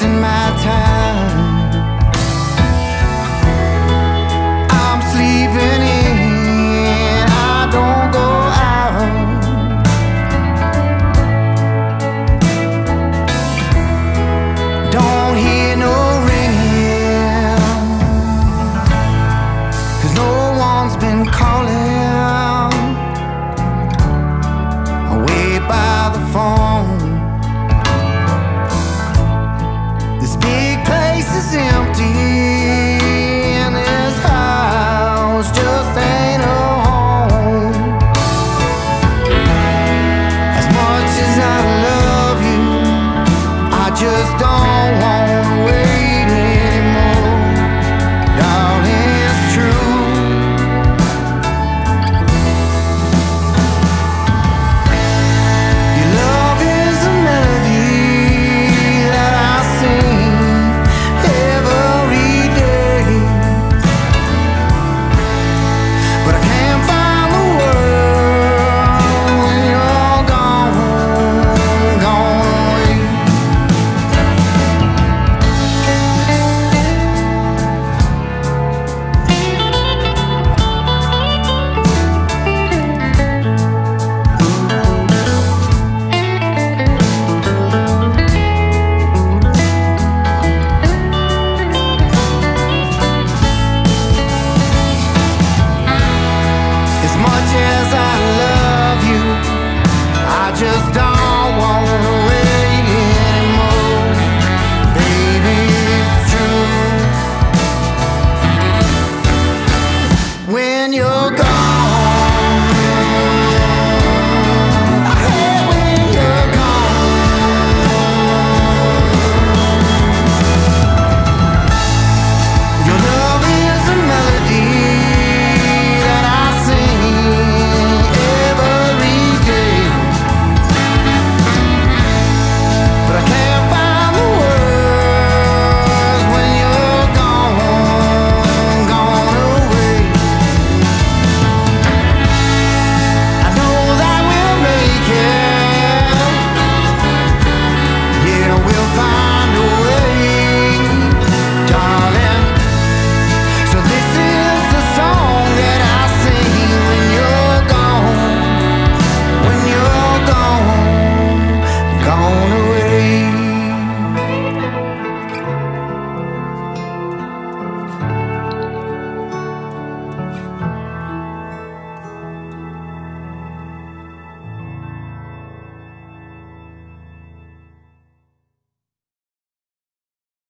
wasting my time. I'm sleeping in, I don't go out. Don't hear no ringing Cause no one's been calling. Wait by the phone. big place is empty And this house just ain't a home. As much as I love you I just don't As much as I love you, I just don't.